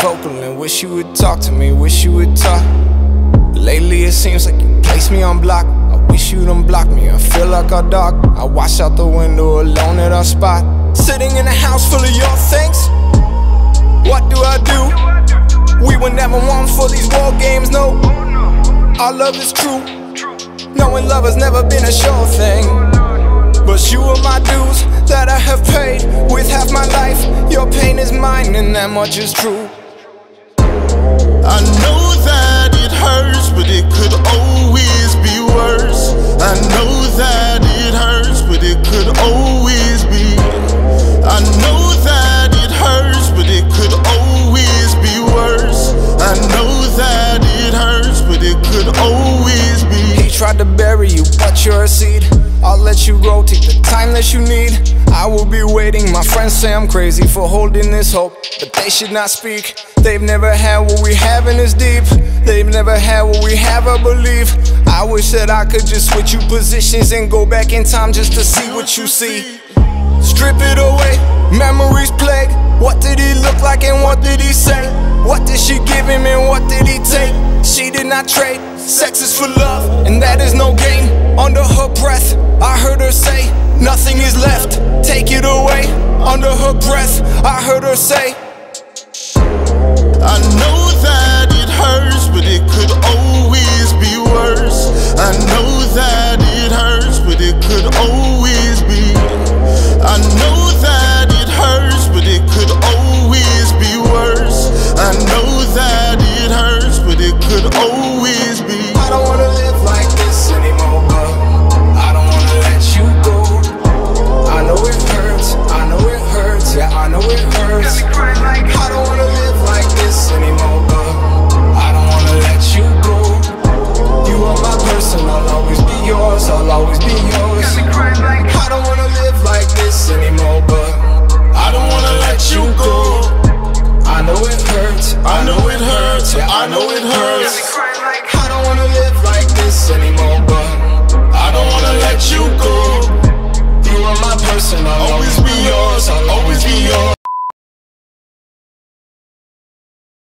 vocal and wish you would talk to me, wish you would talk. Lately it seems like you place me on block. I wish you'd unblock me, I feel like a dog. I watch out the window alone at our spot. Sitting in a house full of your things. What do I do? We were never one for these war games, no. Our love is true. Knowing love has never been a sure thing. But you are my dues that I have paid with half my life. Is mine, and that much is true. I know that it hurts, but it could always be worse. I know that it hurts, but it could always be. I know that it hurts, but it could always be worse. I know that it hurts, but it could always be. He tried to bury you, but you're a seed. I'll let you grow, take the time that you need. I will be waiting. My friends say I'm crazy for holding this hope, but they should not speak. They've never had what we have in this deep. They've never had what we have, I believe. I wish that I could just switch you positions and go back in time just to see what you see. Strip it away, memories plague. What did he look like and what did he say? What did she give him and what did he take? She did not trade. Sex is for love, and that is no game. Nothing is left, take it away. Under her breath, I heard her say, I know that it hurts, but it could always be worse. I know that it hurts, but it could always be. I know that it hurts, but it could always be worse. I know that it hurts, but it could always hurts, I know it hurts, yeah, I know it hurts. I don't wanna live like this anymore, but I don't wanna let you go. You are my person, I'll always be yours, I'll always be yours.